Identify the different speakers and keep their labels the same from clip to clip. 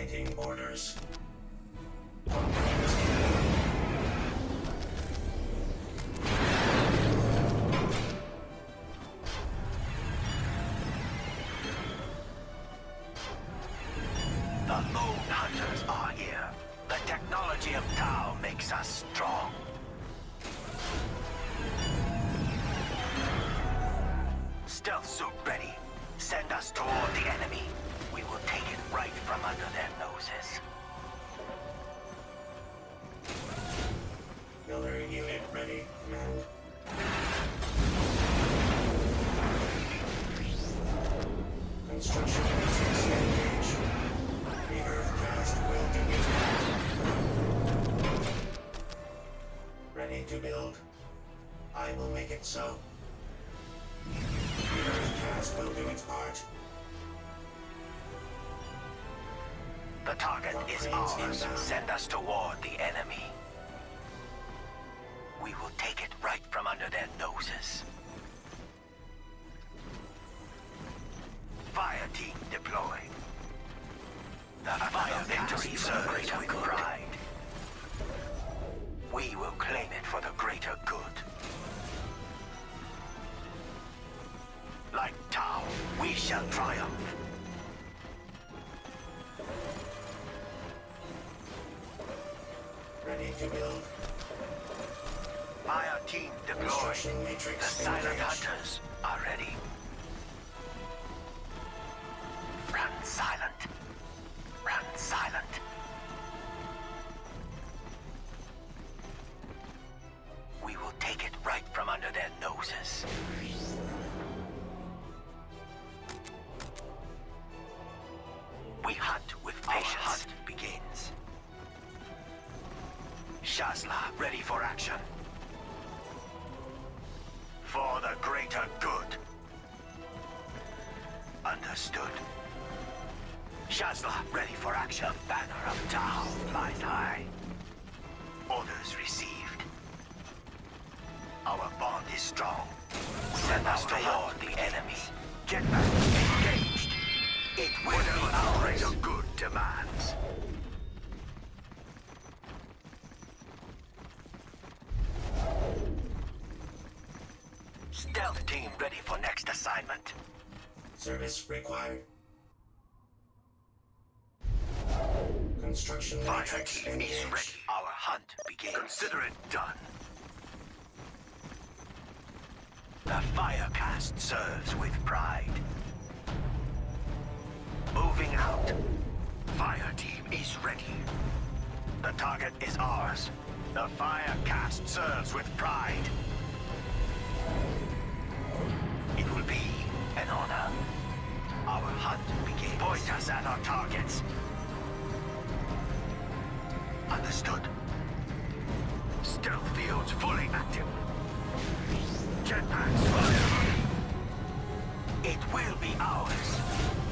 Speaker 1: The Moon Hunters are here. The technology of Tau makes us strong. Stealth suit ready. Send us toward the enemy. We will take it right from under their noses.
Speaker 2: Miller unit ready. Command. Construction matrix engage. The Earth caste will part. Ready to build. I will make it so. The Earth caste will do its part.
Speaker 1: Target is ours. Send us toward the enemy. We will take it right from under their noses. Fire team deployed. The fire victory serves with pride. We will claim it for the greater good. Like Tau, we shall triumph.
Speaker 2: Ready to build.
Speaker 1: Fire team deployed. The silent
Speaker 2: engaged.
Speaker 1: hunters are ready. Run silent. Run silent. We will take it right from under their noses. Shas'la, ready for action. For the greater good. Understood. Shas'la, ready for action. The banner of Tau flies high. Orders received. Our bond is strong. Send us toward the enemy. Jetpack engaged. It will be our greater good demands. Stealth team ready for next assignment.
Speaker 2: Service required. Construction matrix
Speaker 1: team is ready. Our hunt begins. Consider it done. The Fire caste serves with pride. Moving out. Fire team is ready. The target is ours. The Fire caste serves with pride. Hunt begins. Point us at our targets. Understood. Stealth fields fully active. Jetpacks fire. It will be ours.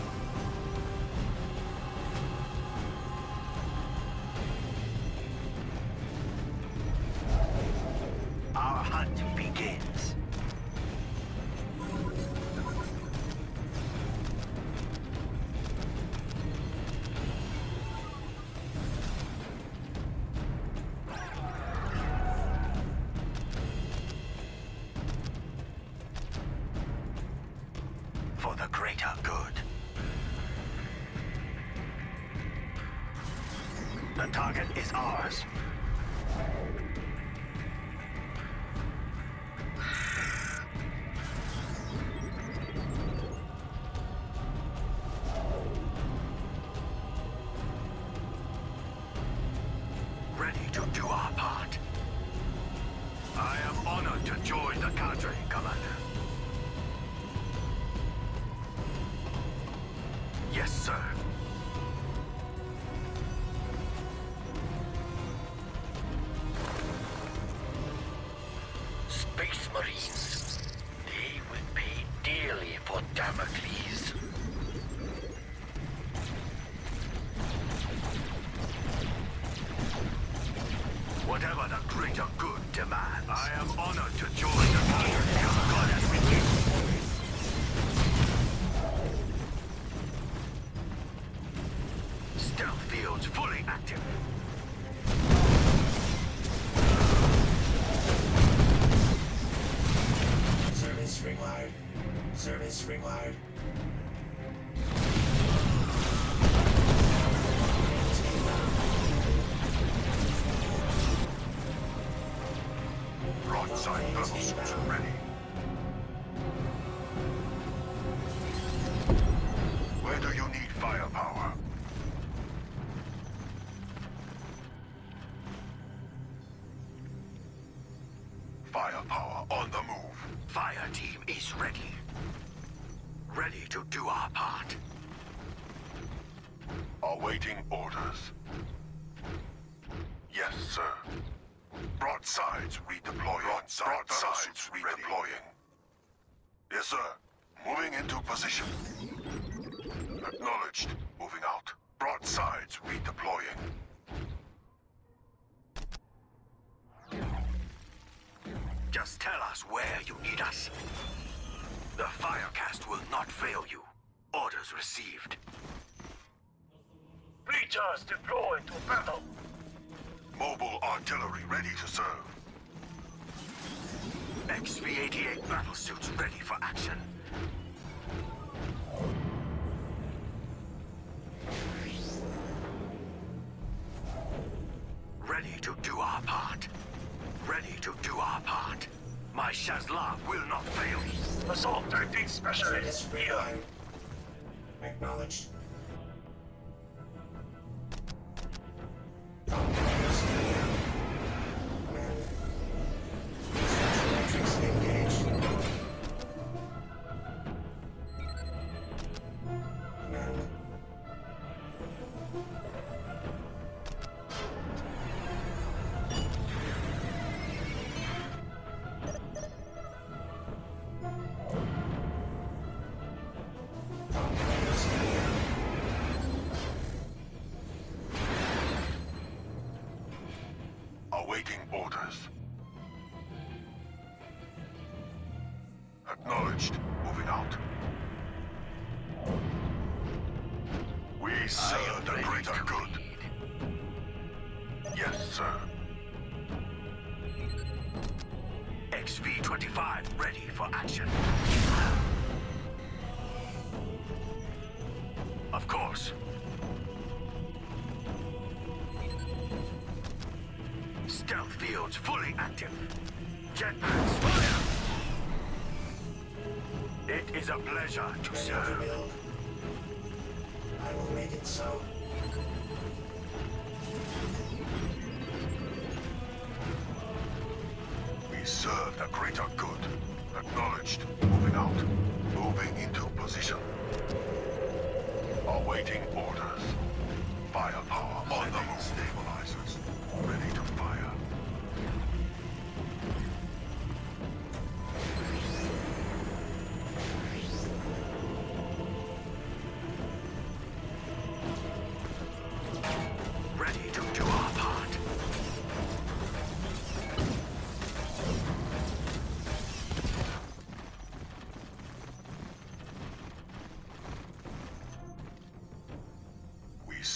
Speaker 1: us where you need us. The Fire caste will not fail you. Orders received.
Speaker 3: Bleachers deployed to battle.
Speaker 1: Mobile artillery ready to serve. XV-88 battlesuits ready for action. by Shazlav will not fail.
Speaker 3: Assault tactics specialist,
Speaker 2: Real. Acknowledged.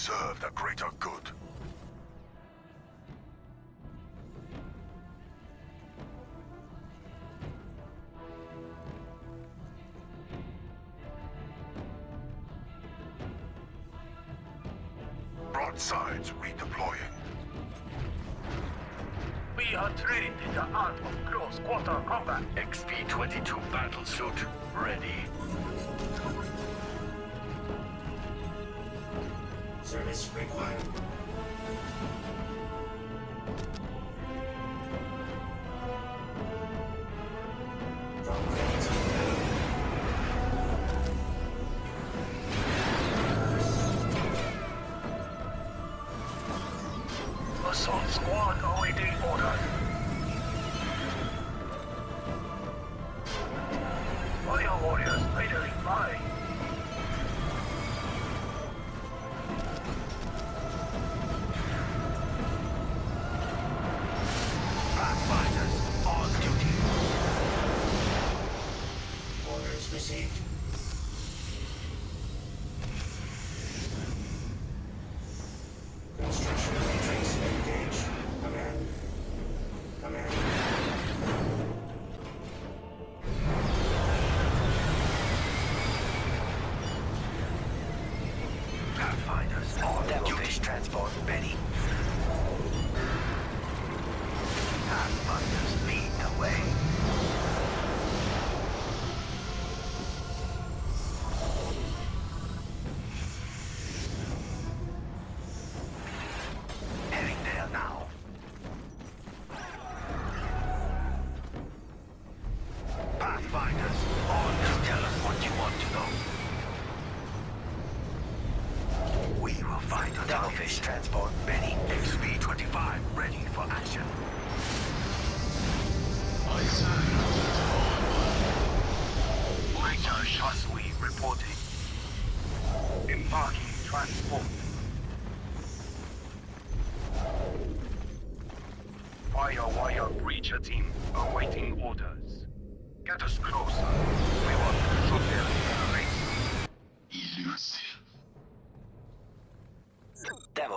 Speaker 1: serve the greater good. Broadsides redeploying.
Speaker 3: We are trained in the art of close quarter combat.
Speaker 1: XP-22 battlesuit ready.
Speaker 2: is required.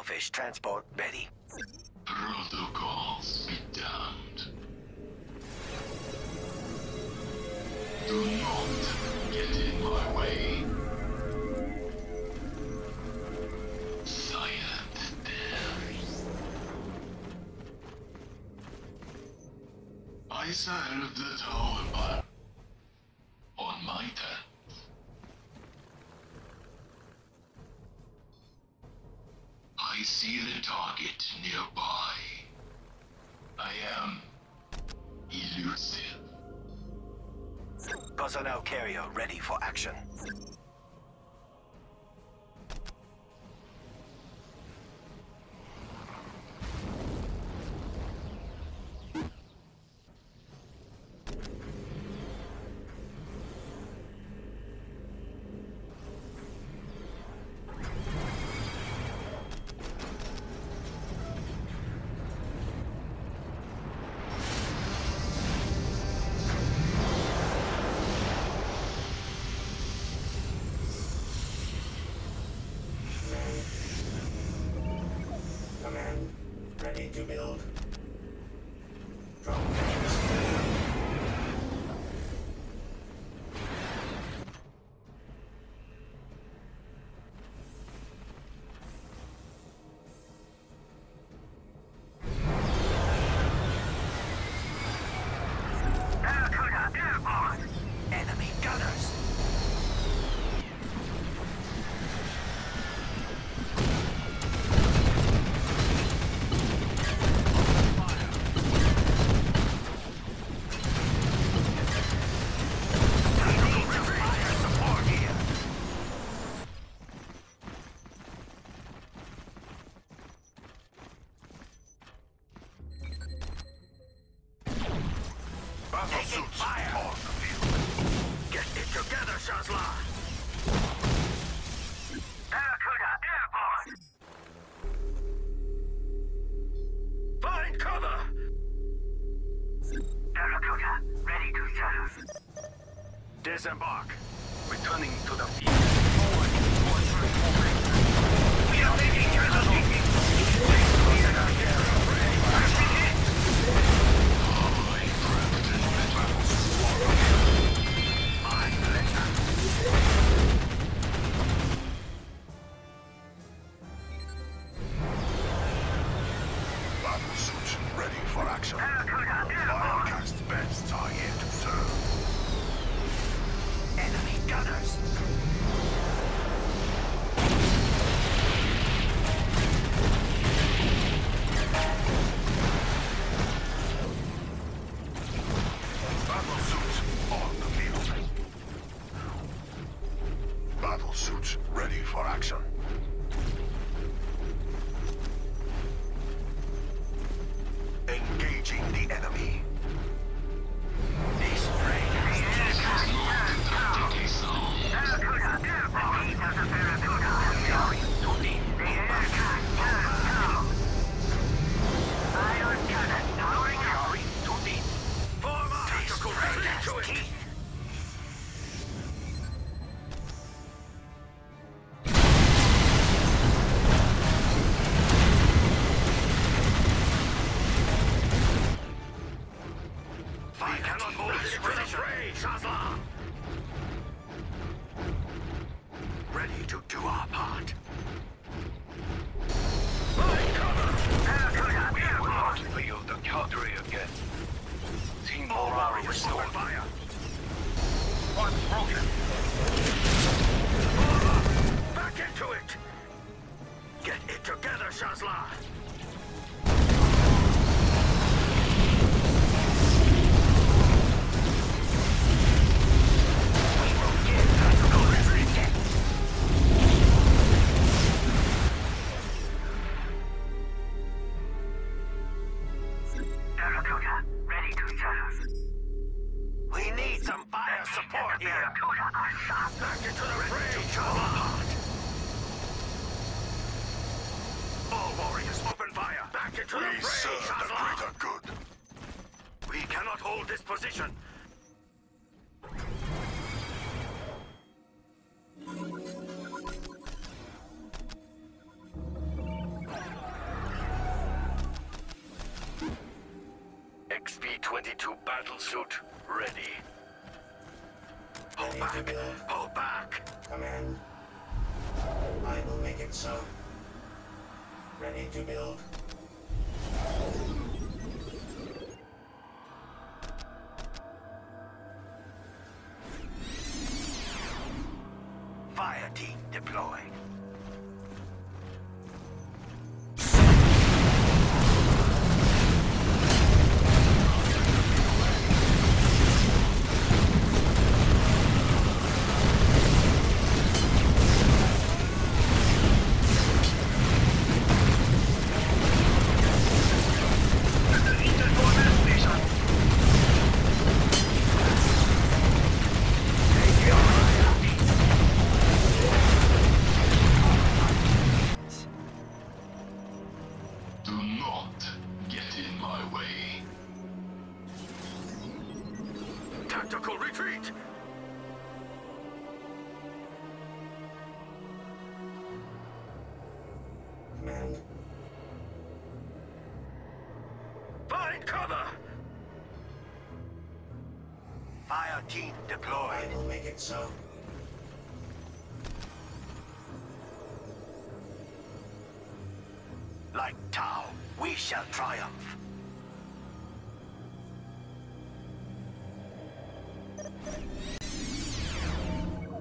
Speaker 1: Shellfish Transport Betty.
Speaker 4: Protocols be damned. Do not get in my way. I serve the
Speaker 3: toll.
Speaker 1: Disembark.
Speaker 3: Returning to the field.
Speaker 4: Suit ready.
Speaker 3: Hold
Speaker 1: back! Hold back!
Speaker 2: Command. I will make it so. Ready to build.
Speaker 1: Fire team deployed.
Speaker 2: it so.
Speaker 1: Like Tau, we shall triumph.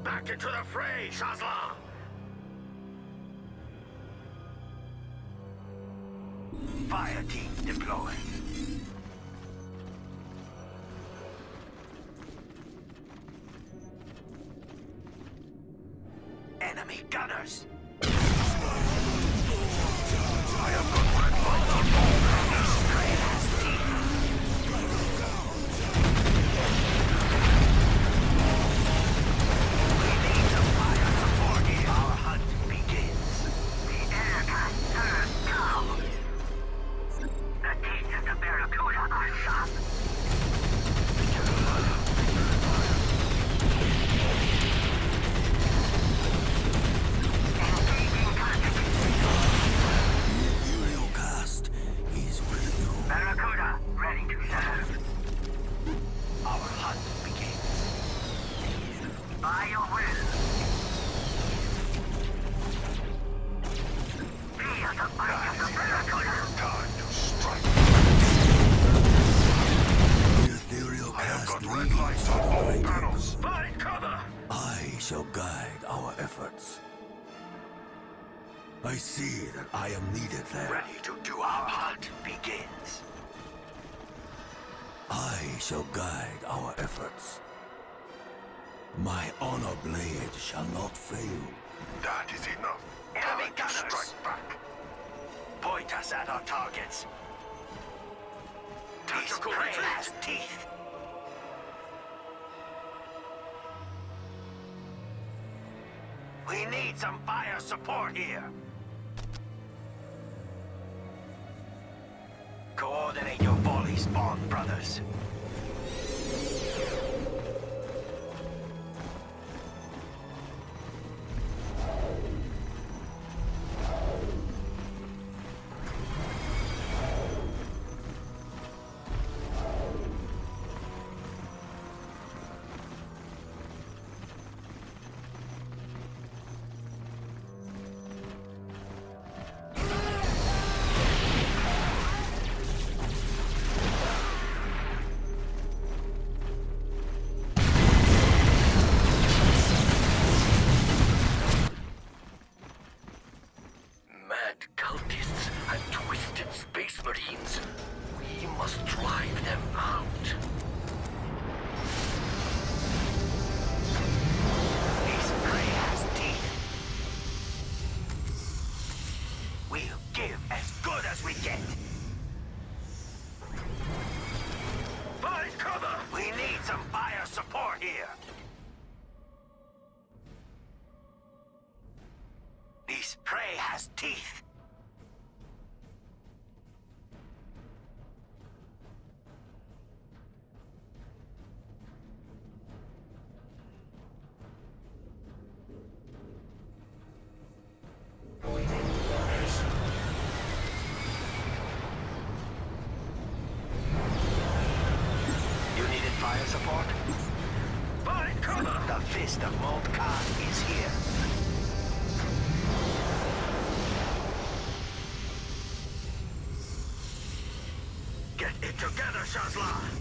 Speaker 1: Back into the fray, Shas'la! Fire team deployed. us.
Speaker 5: Together,
Speaker 1: Shas'la!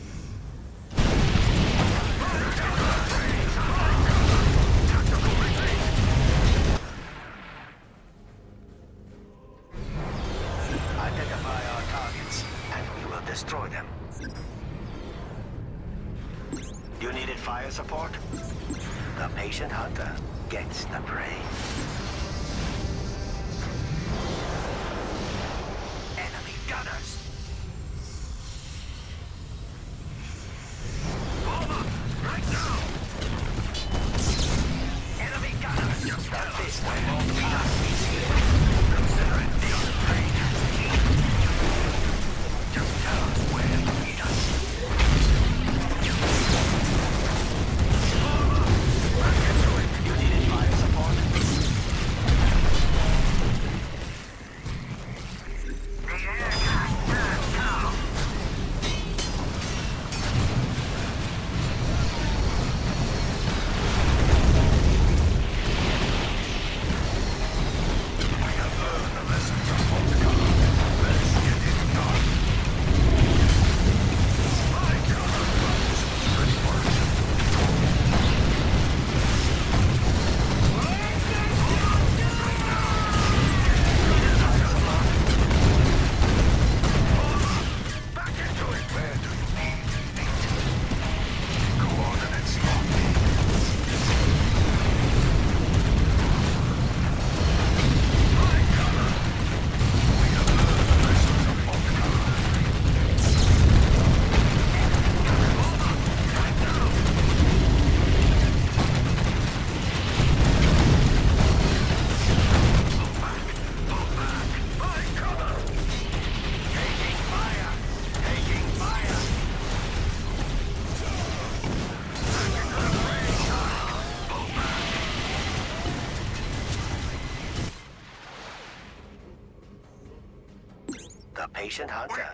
Speaker 1: 先躺着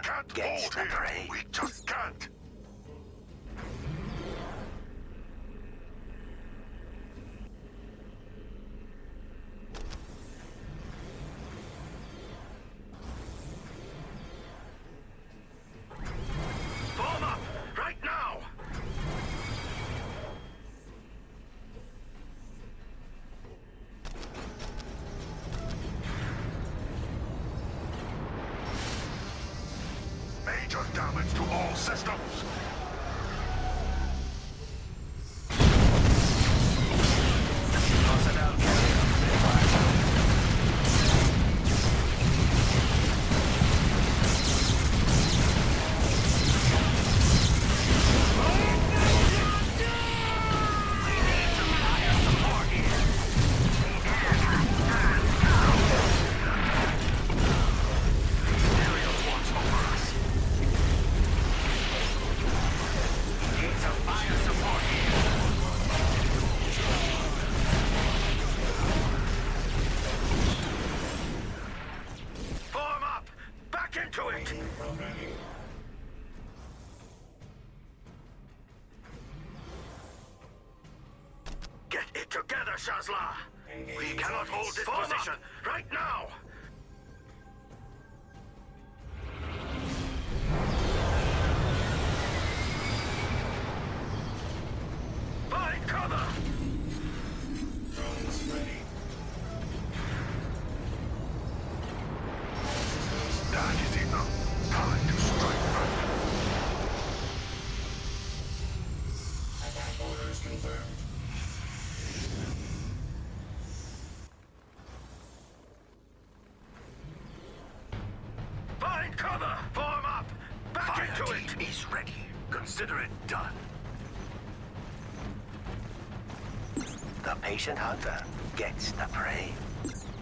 Speaker 1: patient hunter gets the prey.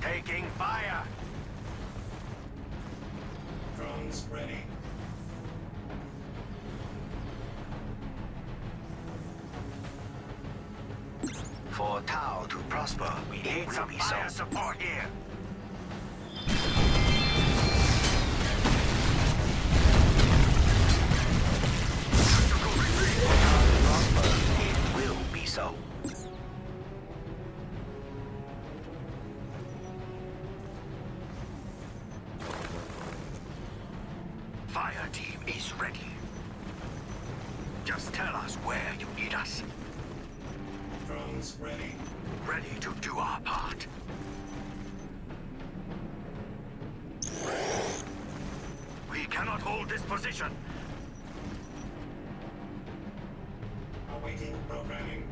Speaker 1: Taking fire!
Speaker 2: Drones ready.
Speaker 6: us.
Speaker 1: Drones ready.
Speaker 6: Ready to do our part. We cannot hold this position.
Speaker 1: Awaiting programming.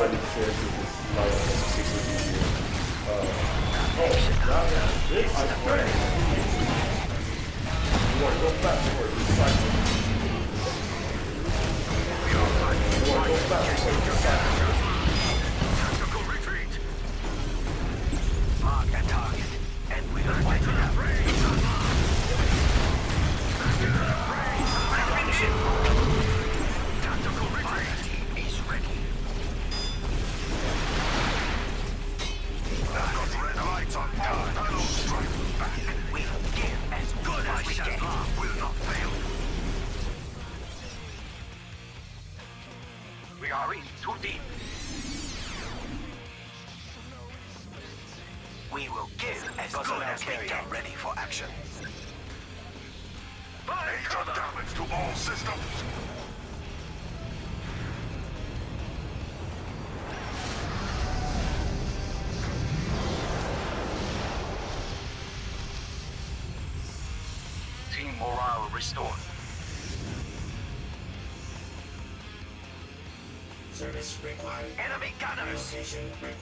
Speaker 7: Like secret media. Uh, oh, that, this I swear. You to go back. You to.
Speaker 1: Tactical retreat. Mark a target, and we'll fight it out. Gunners.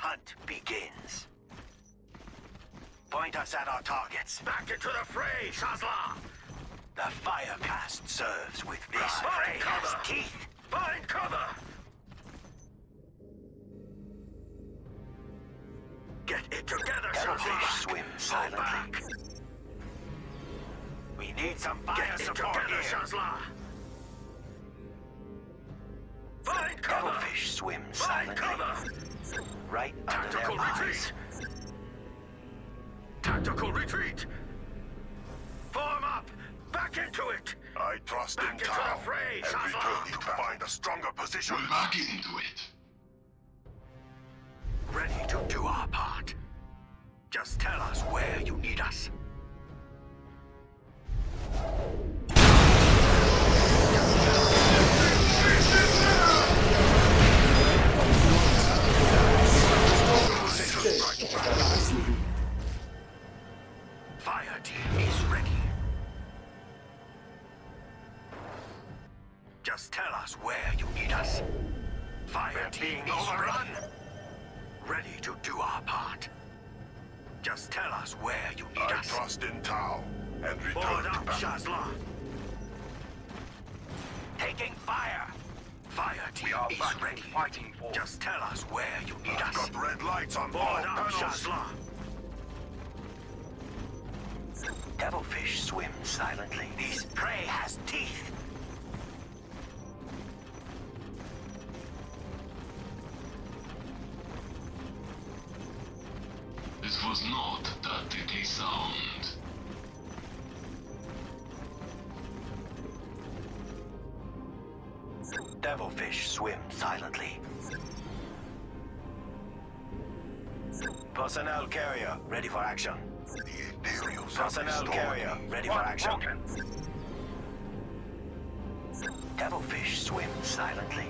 Speaker 1: Hunt begins. Point us at our targets. Back into the fray, Shas'la! The Fire caste serves with. This fray has teeth. Find cover! Get it together, Shas'la! swim silently. We need some fire Get support together, here. Shas'la. Find cover. Devilfish swim Find silently. Cover. Right Tactical their retreat. eyes. Tactical retreat. Form up. Back into it. I trust Back into the fray, Shas'la. to find a stronger position.
Speaker 4: We're back into it.
Speaker 1: Ready to do our part. Just tell us where you need us. Just tell us where you need us. Fire team is overrun. Ready to do our part. Just tell us where you need us.
Speaker 5: I trust in Tau and return
Speaker 1: Board
Speaker 5: to
Speaker 1: up. Shas'la. Taking fire. Fire team
Speaker 3: We are
Speaker 1: is
Speaker 3: back
Speaker 1: ready.
Speaker 3: fighting force.
Speaker 1: Just tell us where you need us.
Speaker 5: Got red lights on
Speaker 1: Board
Speaker 5: all
Speaker 1: up,
Speaker 5: panels.
Speaker 1: Shas'la. Devilfish swim silently. This prey has teeth.
Speaker 4: sound.
Speaker 1: Devilfish swim silently. Personnel carrier, ready for action. Personnel carrier, ready for action. Devilfish swim silently.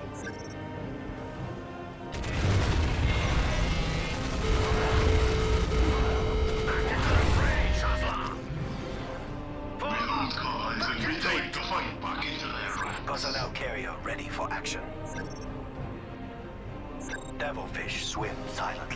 Speaker 1: Devilfish swim silently.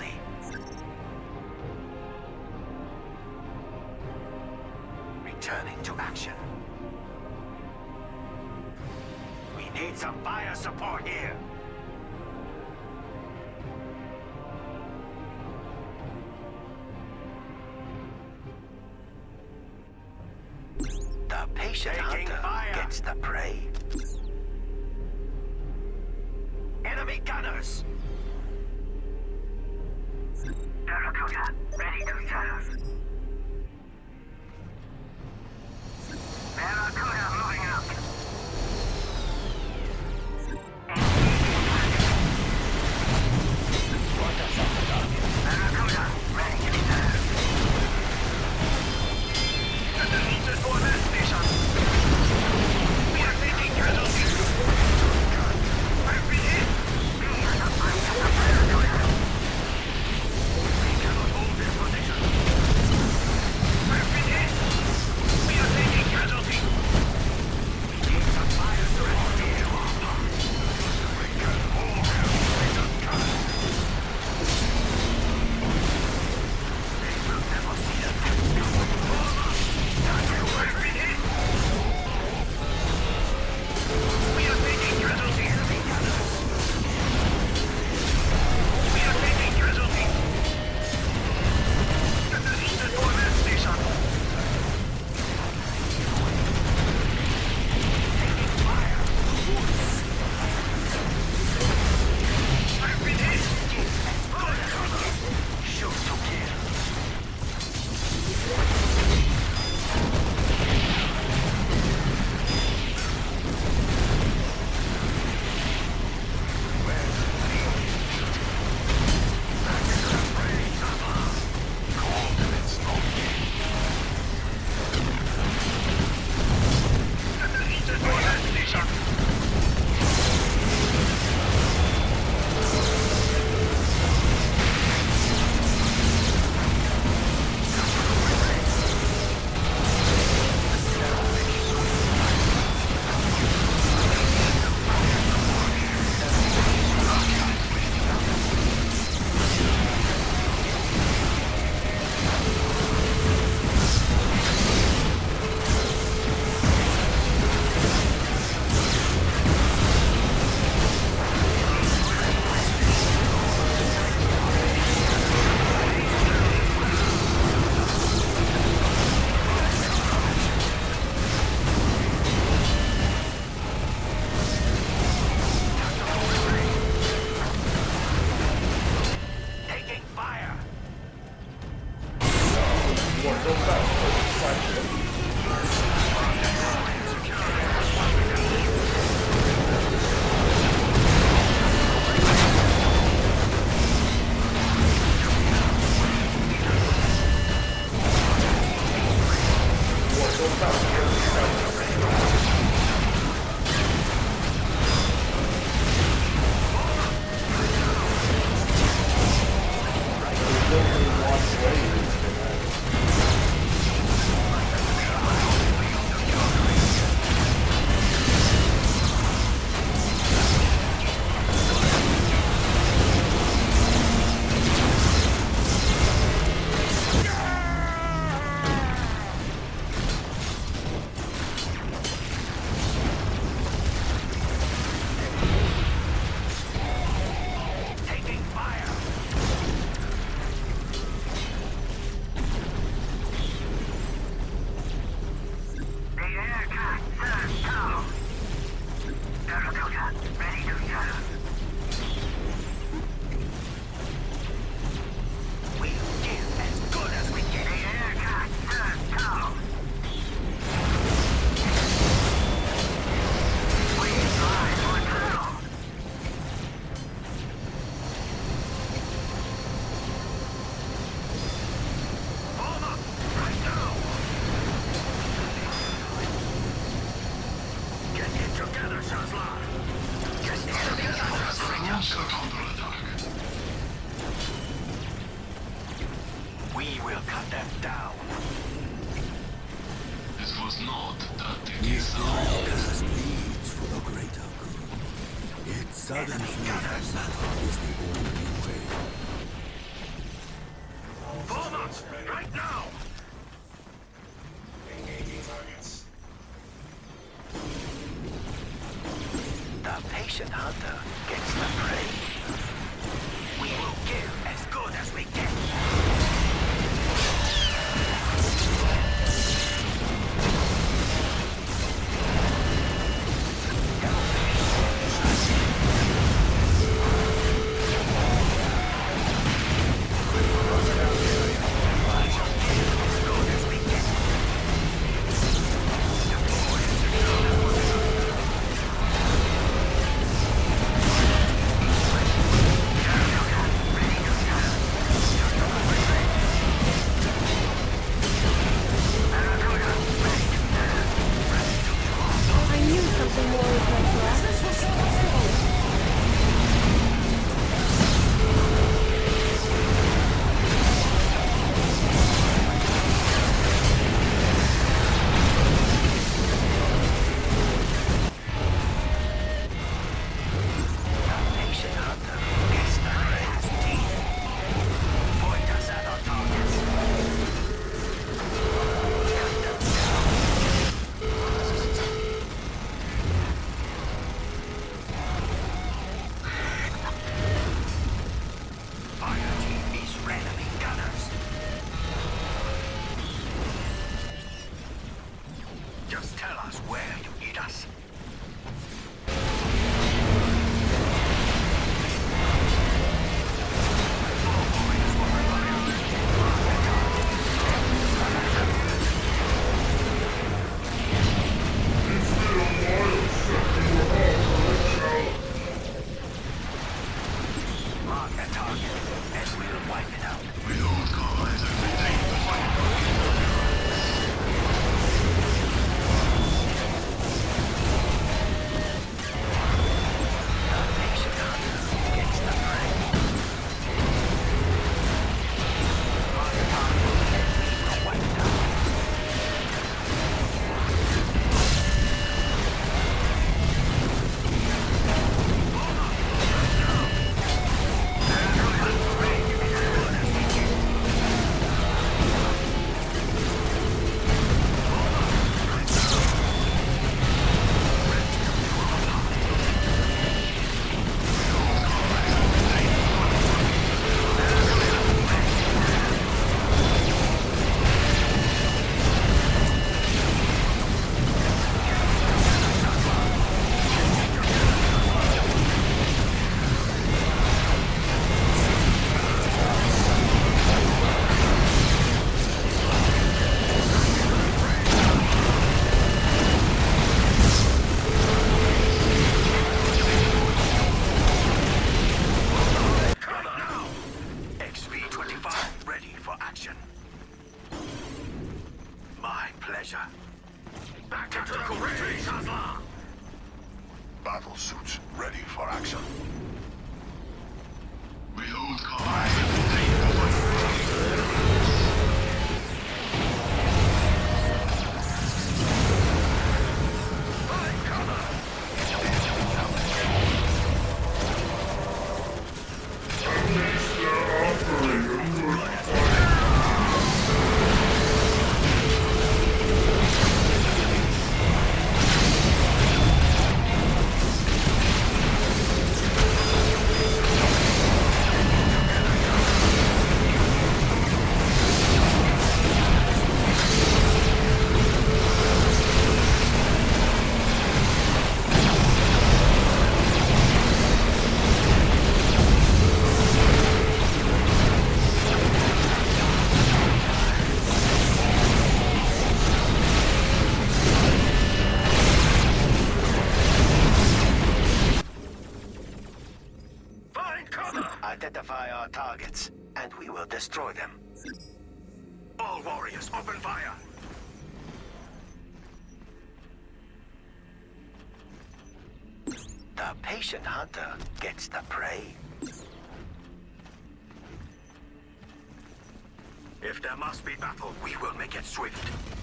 Speaker 8: high-speed battle.
Speaker 1: We will make it swift.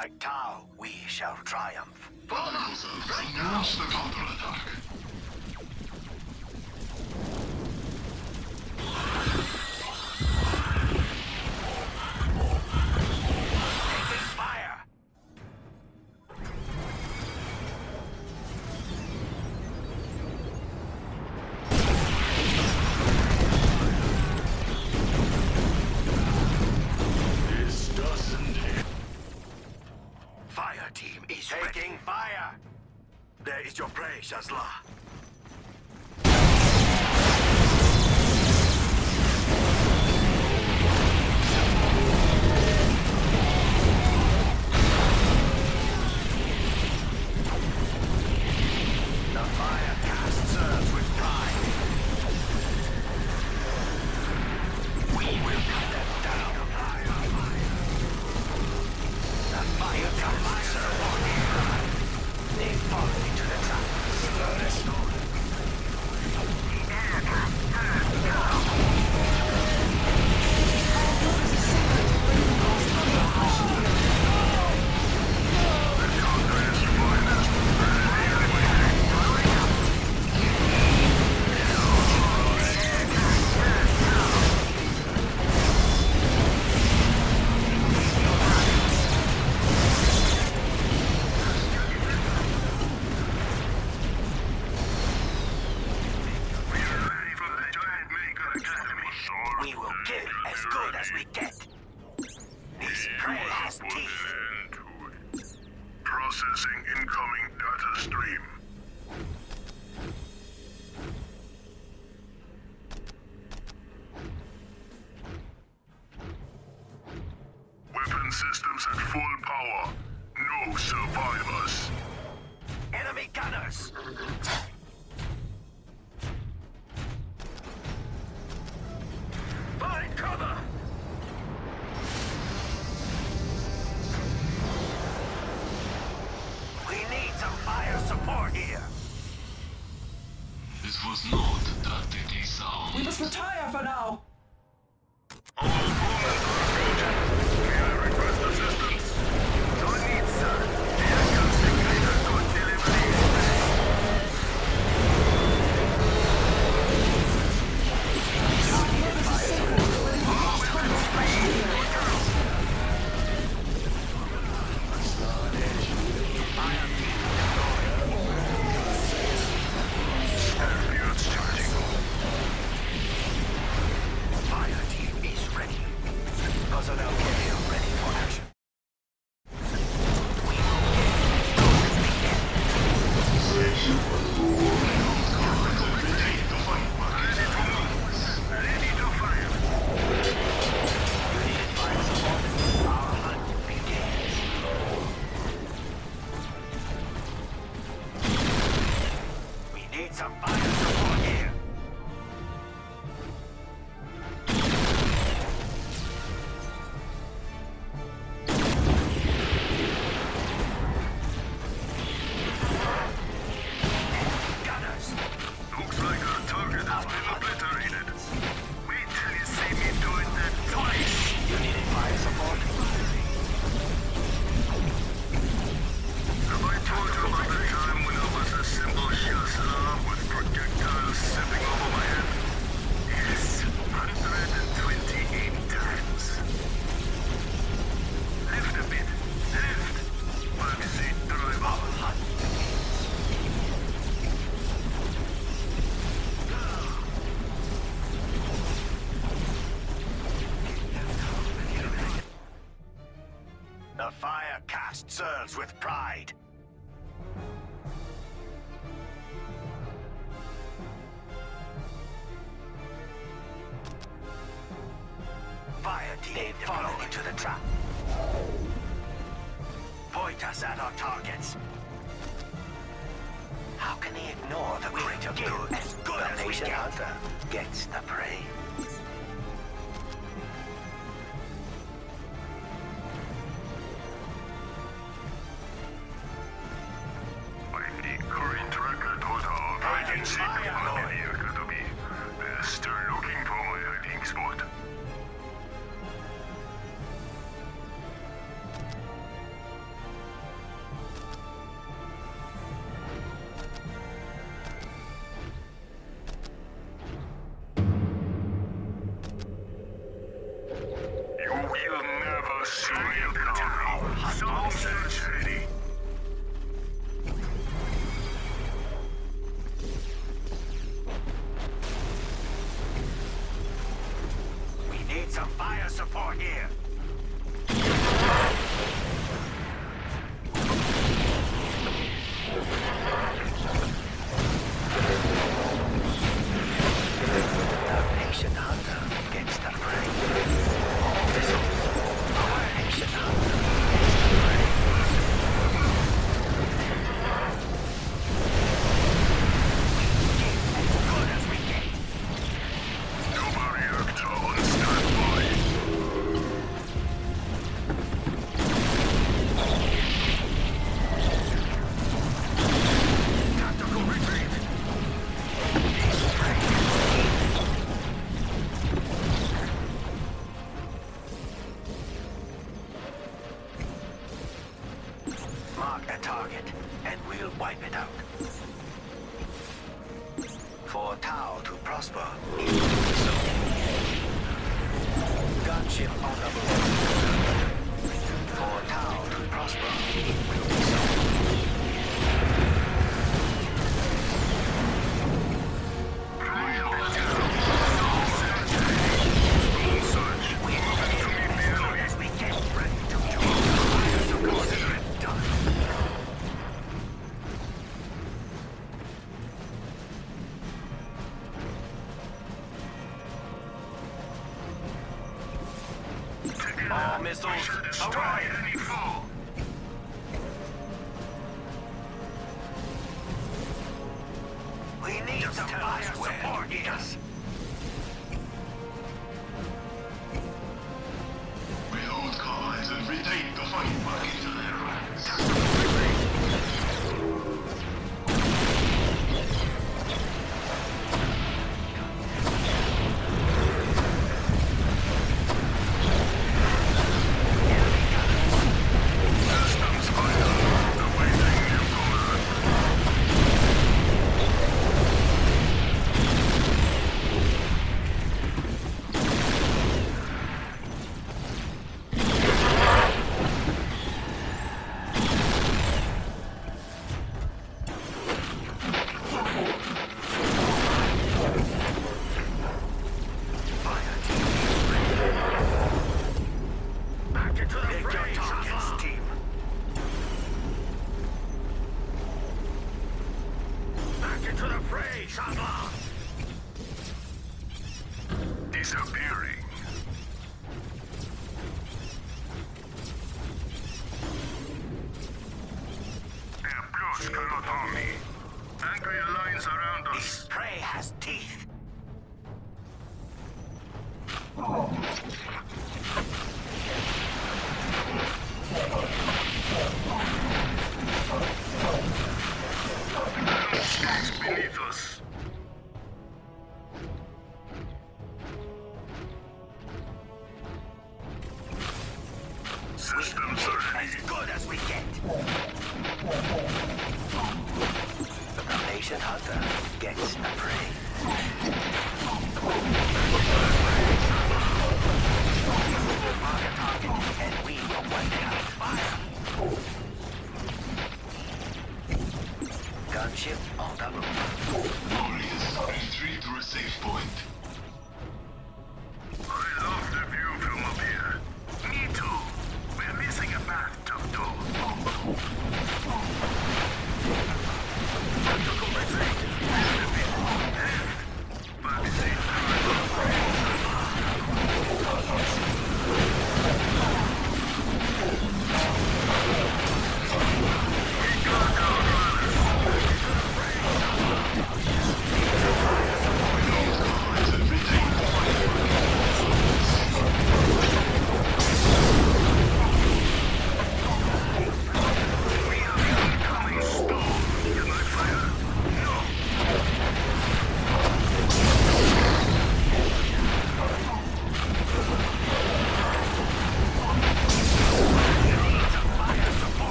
Speaker 1: Like Tau, we shall triumph.
Speaker 8: Follow! Right
Speaker 4: now's the counterattack.
Speaker 1: Never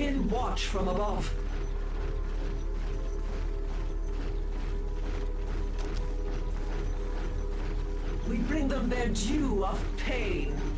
Speaker 1: can watch from above. We bring them their due of pain.